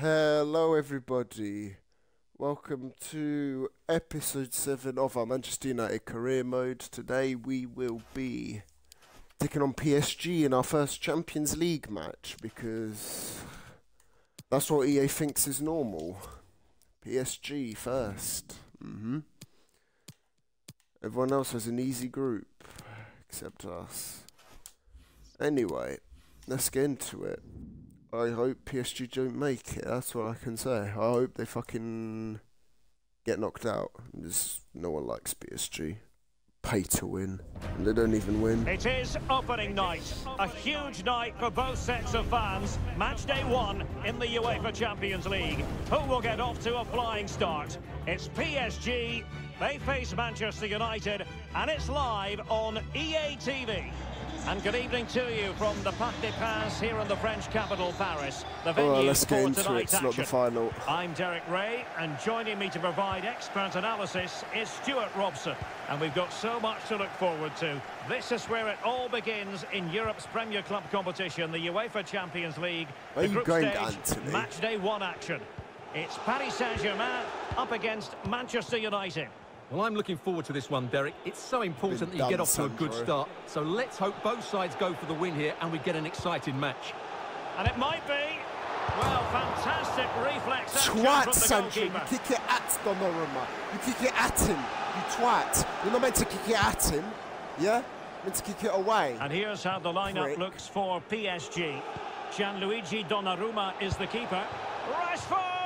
Hello, everybody. Welcome to episode 7 of our Manchester United career mode. Today we will be taking on PSG in our first Champions League match because that's what EA thinks is normal. PSG first. hmm Everyone else has an easy group except us. Anyway, let's get into it. I hope PSG don't make it. That's what I can say. I hope they fucking get knocked out. There's no one likes PSG. Pay to win, and they don't even win. It is opening night, a huge night for both sets of fans. Match day one in the UEFA Champions League. Who will get off to a flying start? It's PSG. They face Manchester United, and it's live on EA TV. And good evening to you from the Parc des Princes here in the French capital, Paris. The oh, venue Alright, let's get into it. It's not the action. final. I'm Derek Rae, and joining me to provide expert analysis is Stewart Robson. And we've got so much to look forward to. This is where it all begins in Europe's Premier Club competition, the UEFA Champions League. Where the group going, stage, Anthony? match day one action. It's Paris Saint-Germain up against Manchester United. Well, I'm looking forward to this one, Derek. It's so important Been that you get off to a good Sandro. start. So let's hope both sides go for the win here and we get an exciting match. And it might be, well, fantastic reflex action Twat, from the Sancho. You kick it at Donnarumma. You kick it at him. You twat. You're not meant to kick it at him. Yeah? You're meant to kick it away. And here's how the lineup Prick. looks for PSG. Gianluigi Donnarumma is the keeper. Rashford!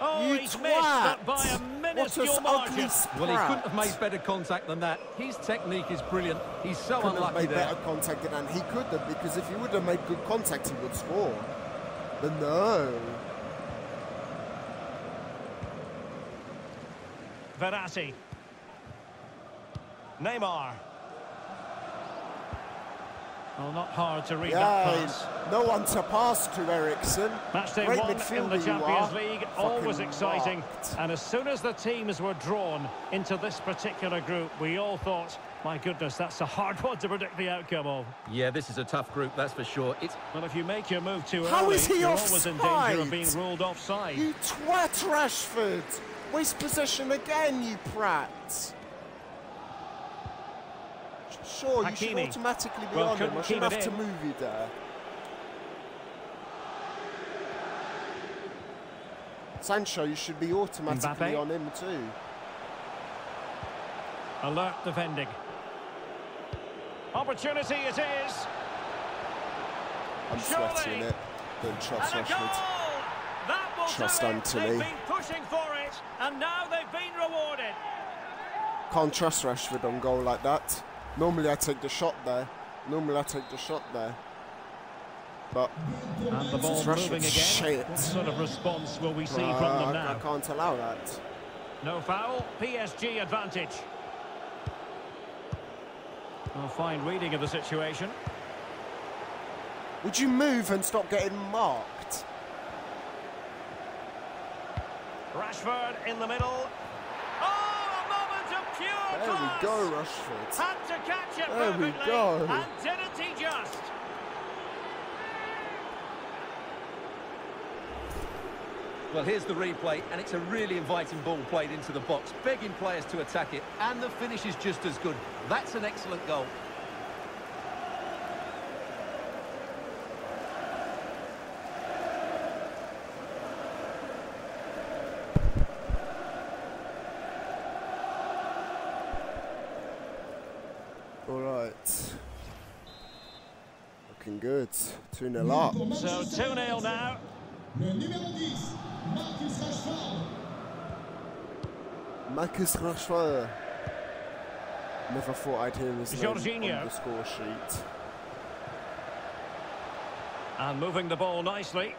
Oh, you he's twat. missed, but by a what minuscule a margin. ugly. Well, he couldn't have made better contact than that. His technique is brilliant. He's so couldn't have unlucky made there. better contact than he could have because if he would have made good contact he would score. But no. Verratti. Neymar. Well, not hard to read that Yeah, pass. no one to pass to Eriksen. Match day Great one in the Champions. League, always exciting. marked. And as soon as the teams were drawn into this particular group, we all thought, my goodness, that's a hard one to predict the outcome of. Yeah, this is a tough group, that's for sure. It's Well, if you make your move too How early, is he you're always in danger of being ruled offside. You twat, Rashford! Waste possession again, you prat! Sure, you should automatically be Well, on him. I shouldn't have to in. move you there. Sancho, you should be automatically Mbappe. on him too. Alert defending. Opportunity it is. I'm Surely. sweating it. Don't trust! Rashford. Trust. Antony. They've been pushing for it, and now they've been rewarded. Can't trust Rashford on goal like that. Normally I take the shot there. Normally I take the shot there. But And the ball is moving again. shit. What sort of response will we see uh, from them I, now? I can't allow that. No foul, PSG advantage. Well, fine reading of the situation. Would you move and stop getting marked? Rashford in the middle. Oh, a moment of pure There we go, Rashford. Had to catch it There we go. And didn't he just? well, here's the replay, and it's a really inviting ball played into the box, begging players to attack it, and the finish is just as good. That's an excellent goal. All right. Looking good. 2 0 up. So 2-0 now. Marcus Rashford. Never thought I'd hear his name on the score sheet. And moving the ball nicely.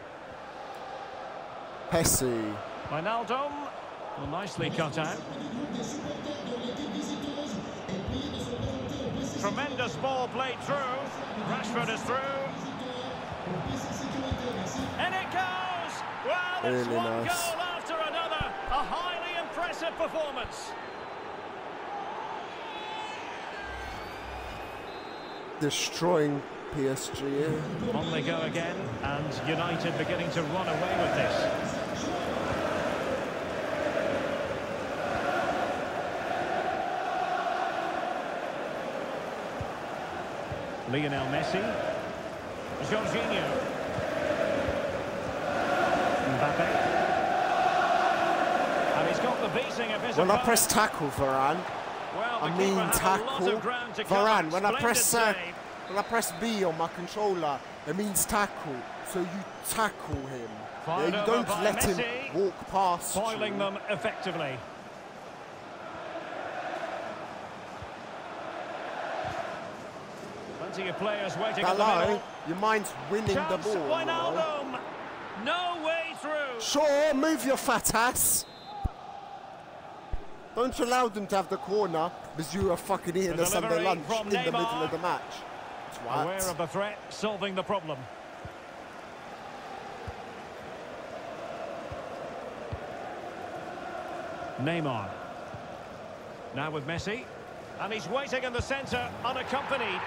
Pessi. Wijnaldum. Well, nicely cut out. Tremendous ball played through. Rashford is through. And it goes! Well, it's Really one nice. goal after another. A highly impressive performance. Destroying PSG. On they go again, And United beginning to run away with this. Lionel Messi. Jorginho. Mbappe. And he's got the beating of his When I press tackle, Varane, Well, I mean had a lot tackle. of ground to cover. Varane, when I press uh, when I press B on my controller, it means tackle. So you tackle him. Yeah, you don't let him walk past Foiling you. them effectively. Plenty of players waiting Hello, your mind's winning the ball. Wijnaldum. No way through. Sure, move your fat ass. Don't allow them to have the corner because you are fucking eating a Sunday lunch in the middle of the match. Twat. Aware of the threat, solving the problem. Neymar. Now with Messi. And he's waiting in the centre, unaccompanied.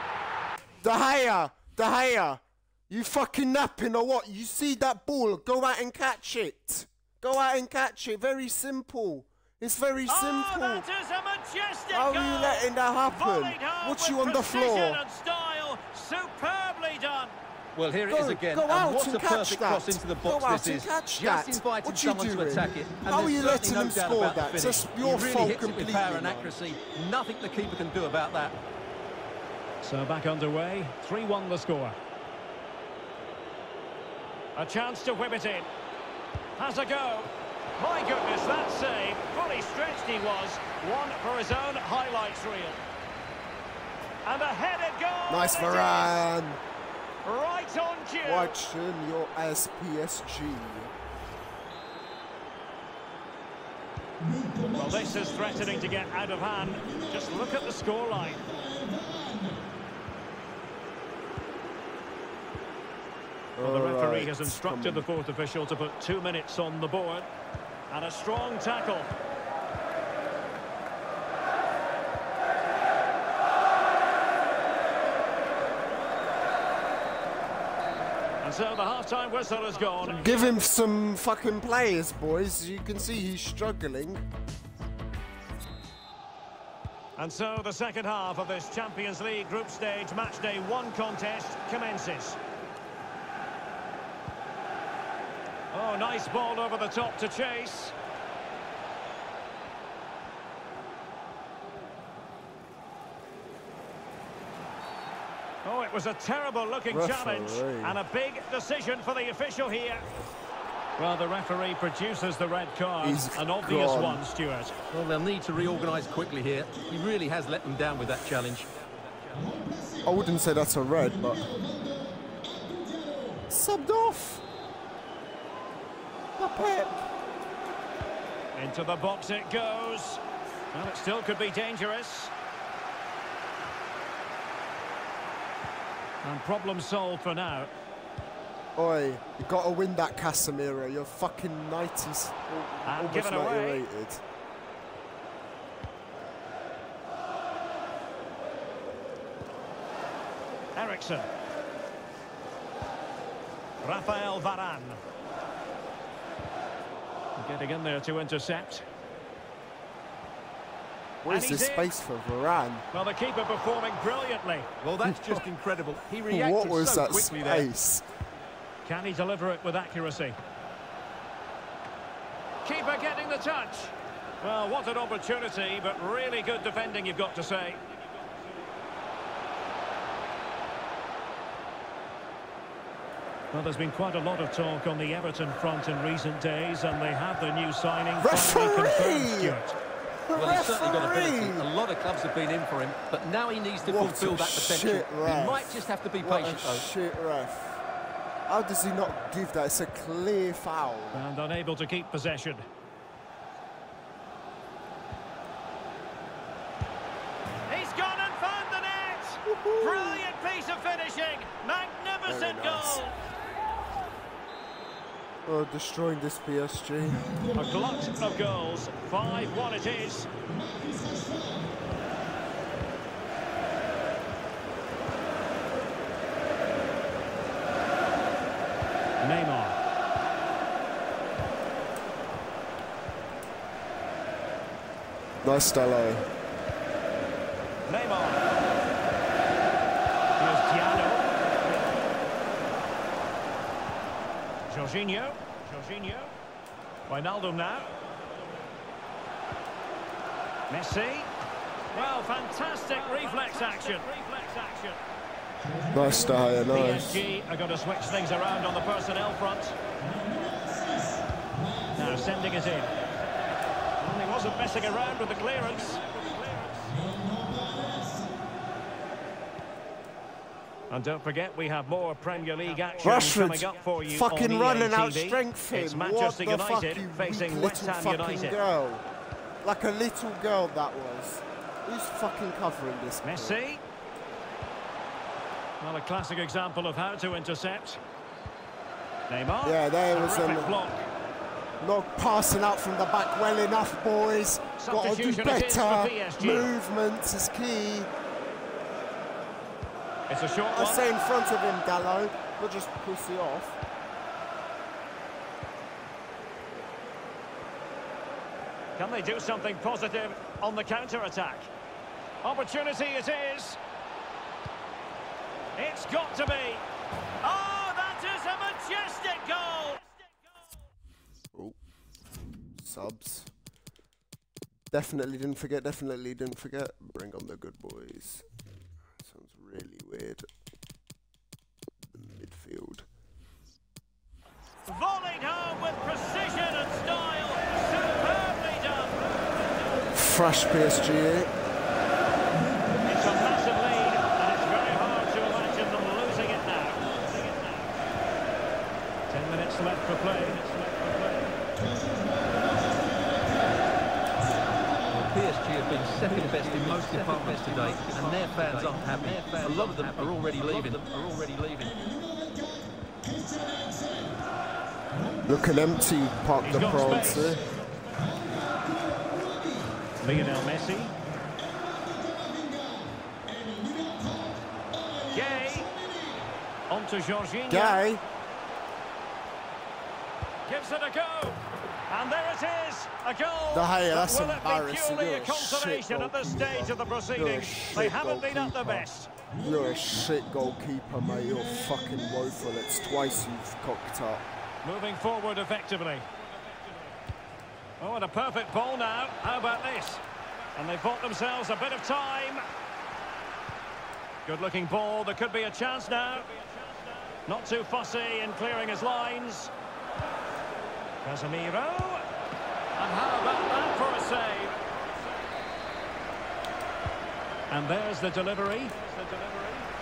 De Gea, De Gea, you fucking napping or what? You see that ball, go out and catch it. Go out and catch it. Very simple. It's very Oh, simple. that is a majestic How are goal. you letting that happen? Volleyed What's you on the floor? And style, superbly done. Well, here it Go- is again. go and out what and a catch perfect that. cross into the Go box out this and is. catch Just that. invited What you someone to doing? attack it. And How are there's you letting no him score about that? It's finish. He your really fault hits it with power and accuracy. Nothing the keeper can do about that. So back underway, 3-1 the score. A chance to whip it in. Has a go. My goodness, that save. Fully stretched he was. One for his own highlights reel. And a headed goal. Nice. Varane. Right on cue. Watching your SPSG. Well, this is threatening to get out of hand. Just look at the scoreline. Well, the referee has instructed the fourth official to put two minutes on the board. And a strong tackle. And so the half-time whistle has gone. Give him some fucking players, boys. You can see he's struggling. And so the second half of this Champions League group stage match day one contest commences. Nice ball over the top to chase. Oh, it was a terrible looking challenge and a big decision for the official here. Well, the referee produces the red card. He's An obvious gone. one, Stuart. Well, they'll need to reorganise quickly here. He really has let them down with that challenge. I wouldn't say that's a red, but subbed off. My pep. Into the box it goes. Well, it still could be dangerous. And problem solved for now. Oi, you gotta win that Casemiro. You're fucking 90s. And given away. rated. Eriksen. Rafael Varane. Getting in there to intercept. Where's And he's in. space for Varane? Well, the keeper performing brilliantly. Well, that's just incredible. He What reacted was so that quickly there. space? Can he deliver it with accuracy? Keeper getting the touch. Well, what an opportunity, but really good defending, you've got to say. Well, there's been quite a lot of talk on the Everton front in recent days, and they have the new signing finally confirmed, Referee! Well, he's certainly got ability. Referee! A lot of clubs have been in for him, but now he needs to What fulfil that potential. shit ref. He might just have to be What patient, a though. shit ref. How does he not give that? It's a clear foul. And unable to keep possession. He's gone and found the net! Brilliant piece of finishing! Magnificent nice. goal! Oh, destroying this PSG. A glut of goals. 5-1 it is. Neymar. Nice Dalot. Neymar. Diallo. Jorginho. Jorginho. Wijnaldum now. Messi. Well, fantastic reflex action. Reflex action. Nice De Gea, nice. PSG are going to switch things around on the personnel front. Now sending it in. And he wasn't messing around with the clearance. And don't forget, we have more Premier League action coming up for you fucking running out strength It's. Manchester what the fuck, United you facing West little Ham United. girl. Like a little girl that was. Who's fucking covering this? ball? Messi. Well, a classic example of how to intercept. Neymar. Yeah, there was an- block. Not passing out from the back well enough, boys. Got to do Substitution it is for better. Movements is key. It's a short I one. say in front of him, Dalot. Not just pussy off. Can they do something positive on the counter-attack? Opportunity it is. It's got to be. Oh, that is a majestic goal! Oh, subs. Definitely didn't forget. Definitely didn't forget. Bring on the good boys. The midfield. Volleyed home with precision and style. Superbly done. Fresh PSG. It's a massive lead, and it's very hard to imagine them losing it now. Ten minutes left for play. PSG have been second best in most departments today, and their fans aren't happy. A lot of them are already leaving. Are already leaving. Looking empty, Parc He's de France space. there. Lionel Messi. Gay. On to Jorginho. Guy. Gives it a go. And there it is, a goal. Gea, that's Will it be purely a consolation at this stage of the proceedings? They haven't been at their best. You're a shit goalkeeper, mate. You're fucking woeful. It's twice you've cocked up. Moving forward effectively. Oh, and a perfect ball now. How about this? And they've bought themselves a bit of time. Good looking ball. There could be a chance now. Not too fussy in clearing his lines. Casemiro. And how about that for a save? And there's the delivery.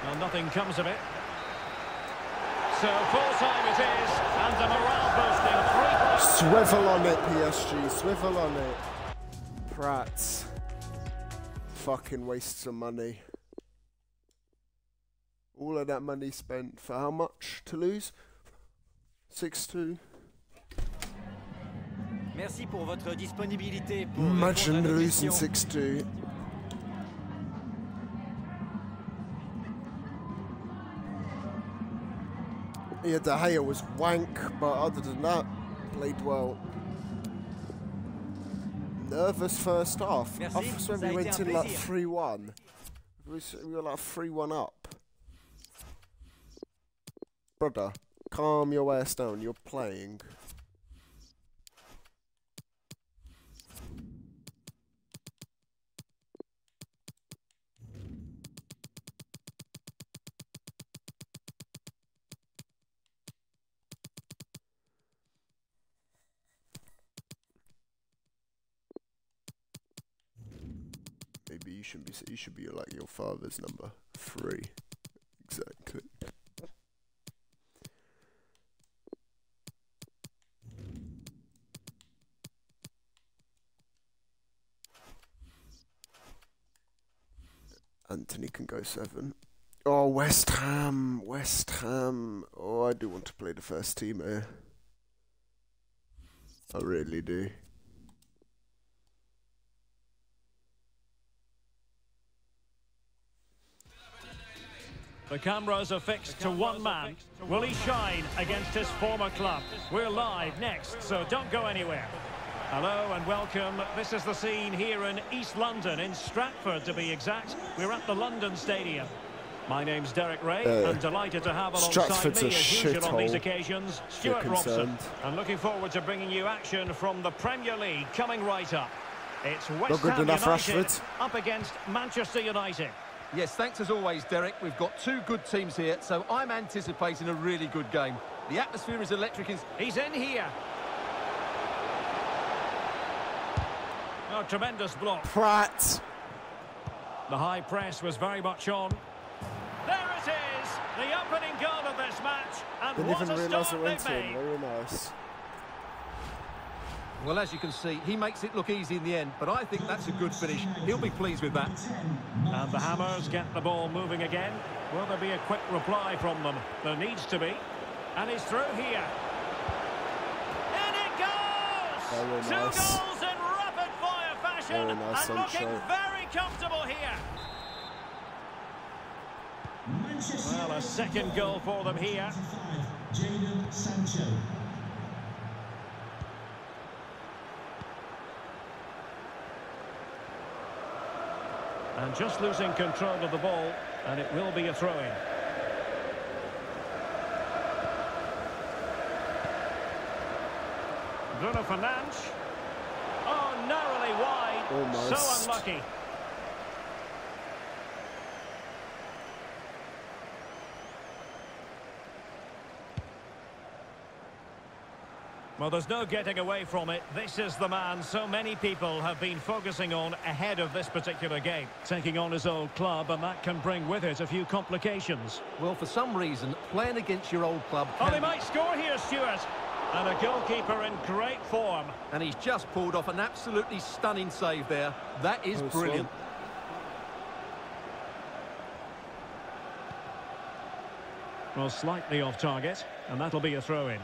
Well, nothing comes of it. So full time it is, and a morale boosting three Swivel on it, PSG. Swivel on it. Prats. Fucking waste of money. All of that money spent for how much to lose? 6-2. Merci pour votre disponibilité pour répondre à Imagine nos losing 6-2. Yeah, De Gea was wank, but other than that, played well. Nervous first half. Merci, I swear we went in like 3-1. We we were like 3-1 up. Brother, calm your ass down. You're playing. Shouldn't be. You should be like your father's number three. Exactly. Anthony can go seven. Oh, West Ham, West Ham. Oh, I do want to play the first team here. I really do. The cameras are fixed to one man. Will he shine against his former club? We're live next, so don't go anywhere. Hello and welcome. This is the scene here in East London, in Stratford to be exact. We're at the London Stadium. My name's Derek Rae, Uh, and delighted to have alongside Stratford's me a as usual on these occasions, you're Stewart Robson. concerned. And looking forward to bringing you action from the Premier League coming right up. It's West Ham United Rashford. up against Manchester United. Yes, thanks as always, Derek. We've got two good teams here, so I'm anticipating a really good game. The atmosphere is electric. In... He's in here. Oh, tremendous block. Pratt. The high press was very much on. There it is, the opening goal of this match, and Didn't what a start they've made. Very nice. Well, as you can see, he makes it look easy in the end, but I think that's a good finish. He'll be pleased with that. And the Hammers get the ball moving again. Will there be a quick reply from them? There needs to be. And he's through here. In it goes! Very Two nice. goals in rapid fire fashion. Very nice, and looking Sancho. very comfortable here. Well, a second goal for them here. Jadon Sancho. And just losing control of the ball, and it will be a throw-in. Bruno Fernandes. Oh, narrowly wide. Almost. So unlucky. Well, there's no getting away from it. This is the man so many people have been focusing on ahead of this particular game. Taking on his old club, and that can bring with it a few complications. Well, for some reason, playing against your old club Oh, can they might score here, Stuart. And a goalkeeper in great form. And he's just pulled off an absolutely stunning save there. That is Close brilliant. one. Well, slightly off target, and that'll be a throw-in.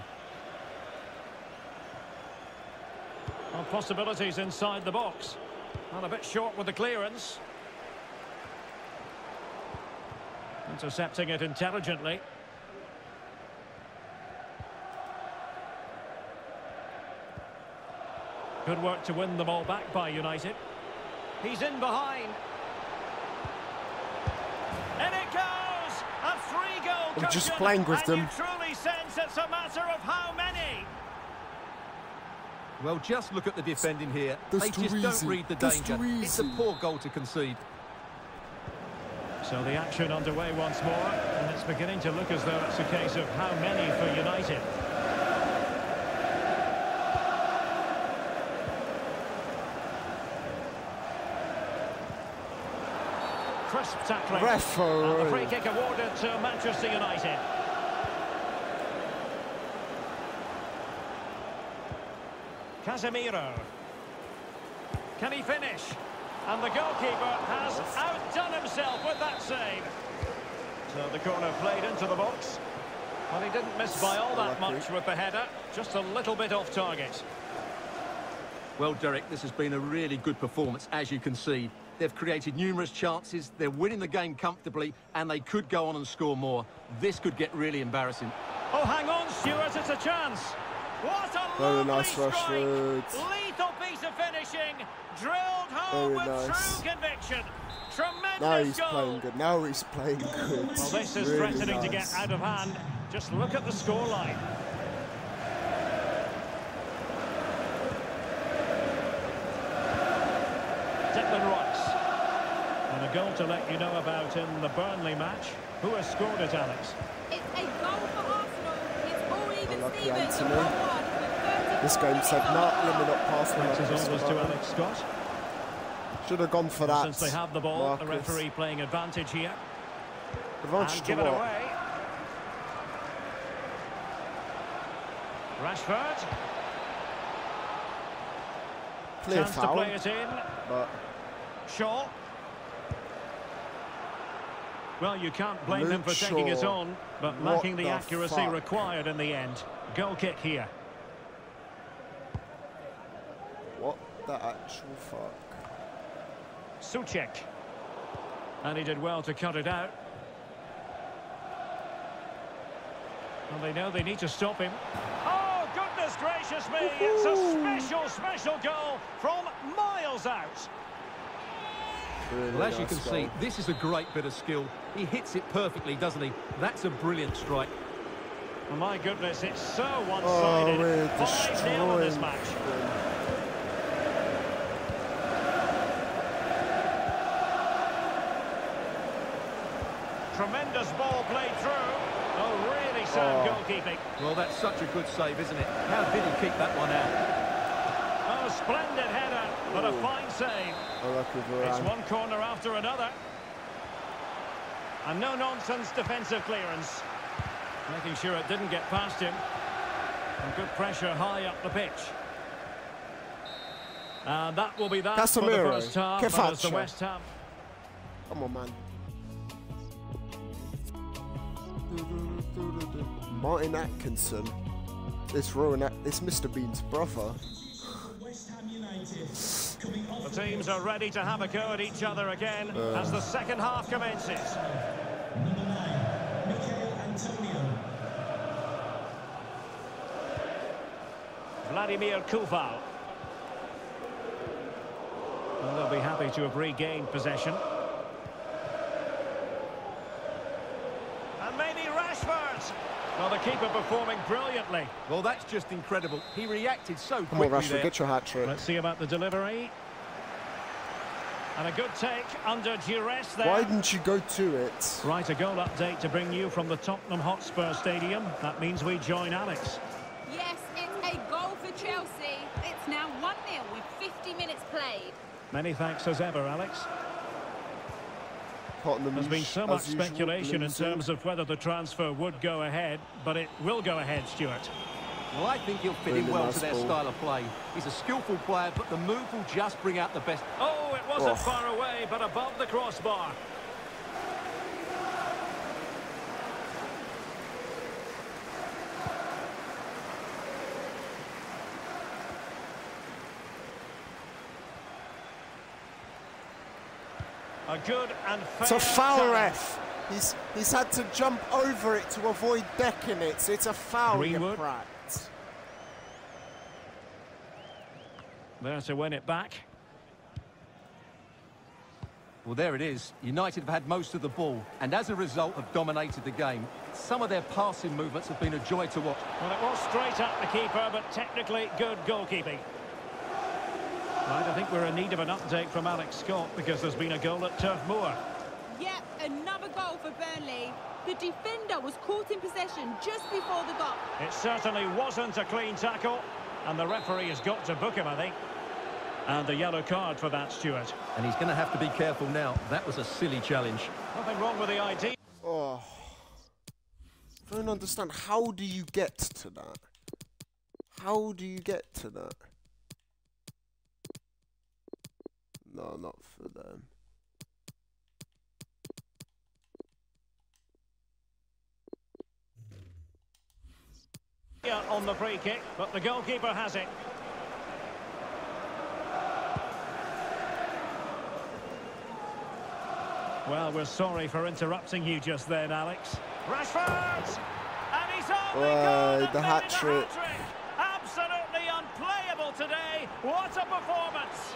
Possibilities inside the box. And a bit short with the clearance. Intercepting it intelligently. Good work to win the ball back by United. He's in behind. And it goes! A three-goal I'm just cushion, playing with and them. you truly sense it's a matter of how many. Well, just look at the defending here. That's they just easy. don't read the That's danger. It's a poor goal to concede. So the action underway once more, and it's beginning to look as though it's a case of how many for United. Crisp tackling. And the free kick awarded to Manchester United. Casemiro. Can he finish? And the goalkeeper has outdone himself with that save. So the corner played into the box. Well, he didn't miss by all that much with the header. Just a little bit off target. Well, Derek, this has been a really good performance, as you can see. They've created numerous chances, they're winning the game comfortably, and they could go on and score more. This could get really embarrassing. Oh, hang on, Stuart, it's a chance. What a Very lovely nice, strike. Rashford. Lethal piece of finishing. Drilled home Very with nice. true conviction. Tremendous Now he's goal. playing good. Now he's playing good. Well, this is Really threatening to get out of hand. Just look at the scoreline. Declan Rice. And a goal to let you know about in the Burnley match. Who has scored it, Alex? It's a goal Unlucky Stevens. Anthony. One one with 30 This game said, no, let me not pass one. This always to Alex Scott. Should have gone for that. Since they have the ball, the referee playing advantage here. Advantage and to give it what? away. Rashford. Clear Chance foul. to play it in. But Shaw. Well, you can't blame him for Luke taking it on, but What lacking the, the accuracy fuck? required in the end. Goal kick here. what the actual fuck? Soucek. And he did well to cut it out. Well, they know they need to stop him. Oh, goodness gracious me! It's a special, special goal from miles out. Really Well, as you can goal. see, this is a great bit of skill. He hits it perfectly, doesn't he? That's a brilliant strike. Oh, my goodness, it's so Oh, one-sided. we're 5-0 this match. them. Tremendous ball played through. Oh, really sound Oh. goalkeeping. Well, that's such a good save, isn't it? How did he keep that one out? Oh, splendid header, but a fine save. Oh, Unlucky It's one corner after another. And no-nonsense defensive clearance. Making sure it didn't get past him. And good pressure high up the pitch. And that will be that for the Casemiro. first half. Che as the? West Ham Come on, man. Martin Atkinson. This Rowan, this Mr. Bean's brother. The teams are ready to have a go at each other again uh. as the second half commences. number nine, Michael Antonio. Vladimir Coufal. Well, they'll be happy to have regained possession. And maybe Rashford. Well, the keeper performing brilliantly. Well, that's just incredible. He reacted so Come on, Rashford, there. get your hat trick. Let's see about the delivery. And a good take under duress there. Why didn't you go to it? Right, a goal update to bring you from the Tottenham Hotspur Stadium. That means we join Alex. Yes, it's a goal for Chelsea. It's now 1-0 with 50 minutes played. Many thanks as ever, Alex. Tottenham There's been so much speculation in terms of whether the transfer would go ahead, but it will go ahead, Stuart. Well, I think he'll fit in well nice to their ball. style of play. He's a skillful player, but the move will just bring out the best. Oh, it wasn't Oh. far away, but above the crossbar. A good and fair It's a foul, challenge. ref. He's he's had to jump over it to avoid decking it, so it's a foul, you Greenwood. prat. There to win it back. Well, there it is. United have had most of the ball, and as a result have dominated the game. Some of their passing movements have been a joy to watch. Well, it was straight up the keeper, but technically good goalkeeping. Right, I think we're in need of an update from Alex Scott because there's been a goal at Turf Moor. Yep, another goal for Burnley. The defender was caught in possession just before the goal. It certainly wasn't a clean tackle, and the referee has got to book him, I think. And the yellow card for that, Stuart. And he's going to have to be careful now. That was a silly challenge. Nothing wrong with the ID. Oh, I don't understand. How do you get to that? How do you get to that? No, not for them. on the free kick, but the goalkeeper has it. Well, we're sorry for interrupting you just then, Alex. Rashford! And he's on the, the hat trick. made it a hat-trick. Absolutely unplayable today. What a performance!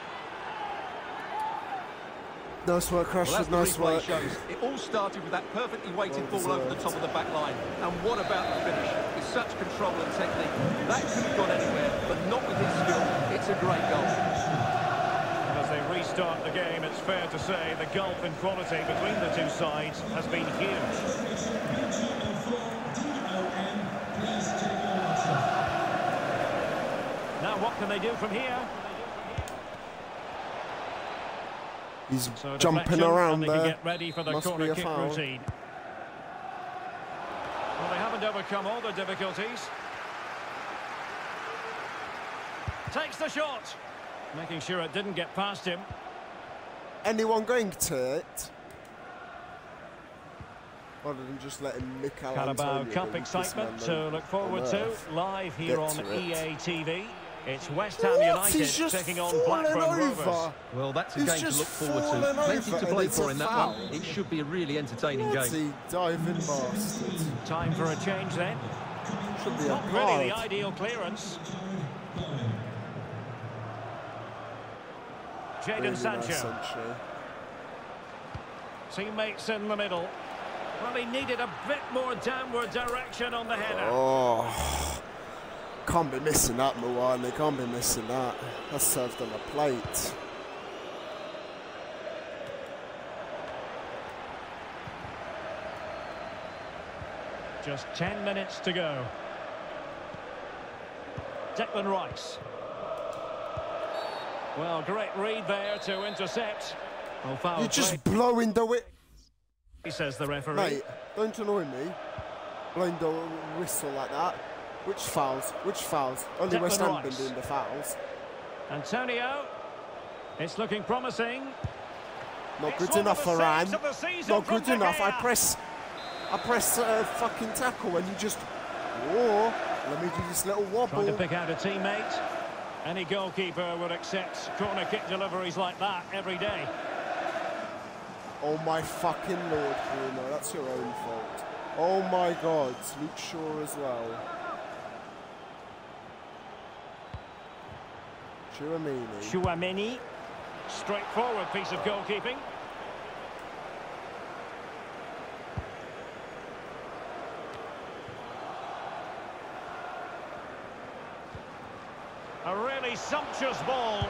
Nice work, Well, as the nice work. shows, it all started with that perfectly weighted Well ball over the top of the back line. And what about the finish? With such control and technique, that could have gone anywhere, but not with his skill. It's a great goal. And as they restart the game, it's fair to say the gulf in quality between the two sides has been huge. UGO4DOM, please check your WhatsApp. Now, what can they do from here? He's So jumping around and they can there. get ready for the Must be corner a kick foul. routine. Well, they haven't overcome all the difficulties. Takes the shot. Making sure it didn't get past him. Anyone going to it? Rather than just letting Mikel Carabao Antonio Cup excitement to look forward to live here on it. EA TV. It's West Ham What? United He's just taking on fallen Blackburn over. Rovers. Well, that's a He's game to look forward to. fallen Plenty to play for a in that foul. one. It should be a really entertaining game. Bloody diving bastard. Time for a change then. Should be a Not really the ideal clearance. Jadon Really Sancho. nice Sancho. Teammates in the middle. Well, he needed a bit more downward direction on the header. Oh, can't be missing that, Mawani. Can't be missing that. That's served on a plate. Just 10 minutes to go. Declan Rice. Well, great read there to intercept. Foul You're play, just blowing the whip. says the referee. Mate, don't annoy me. Blowing the whistle like that. Which fouls? Which fouls? Only Declan West Ham been doing the fouls. Antonio. It's looking promising. Not It's good enough for Ran. saves of the season Not good enough. I press, I press uh, fucking tackle and you just, whoa. Let me do this little wobble. Trying to pick out a teammate. Any goalkeeper would accept corner kick deliveries like that every day. Oh my fucking lord, Bruno. That's your own fault. Oh my God, Luke Shaw as well. Tchouaméni. Tchouaméni. Straightforward piece of goalkeeping. A really sumptuous ball.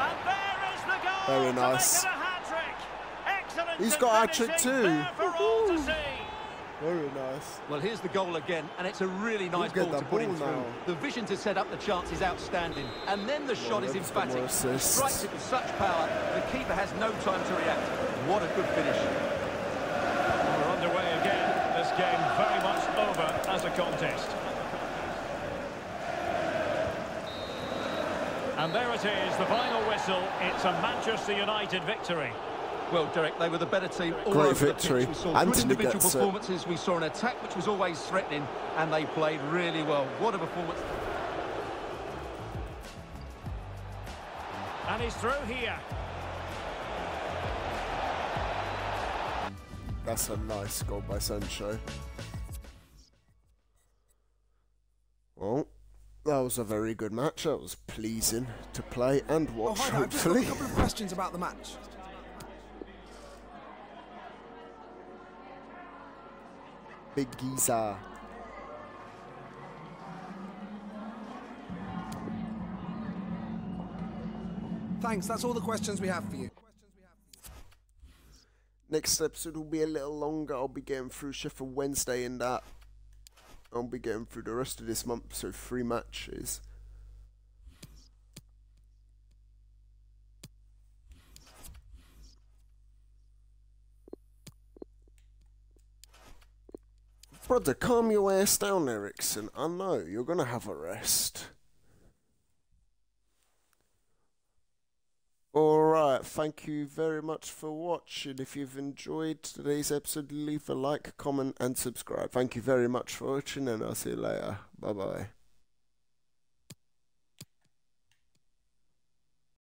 And there is the goal Very nice. make it a hat-trick. Excellent He's got a hat-trick finishing too. Very nice. Well, here's the goal again, and it's a really nice get ball the to put him through. The vision to set up the chance is outstanding, and then the shot is Rev's got more emphatic. Strikes it with such power, the keeper has no time to react. What a good finish. We're underway again. This game very much over as a contest. And there it is, the final whistle. It's a Manchester United victory. Well, Derek, they were the better team all Great over victory. the pitch. We saw Anthony good individual gets it. performances. We saw an attack which was always threatening, and they played really well. What a performance. And he's through here. That's a nice goal by Sancho. Well, that was a very good match. That was pleasing to play and Oh, watch, hi there. I've just got a couple of questions about the match. Big Giza. Thanks, that's all the questions we have for you. Next episode will be a little longer. I'll be getting through Sheffield Wednesday and that. I'll be getting through the rest of this month, so three matches. Brother, calm your ass down, Eriksen. I know, you're gonna have a rest. Alright, thank you very much for watching. If you've enjoyed today's episode, leave a like, comment, and subscribe. Thank you very much for watching, and I'll see you later. Bye bye.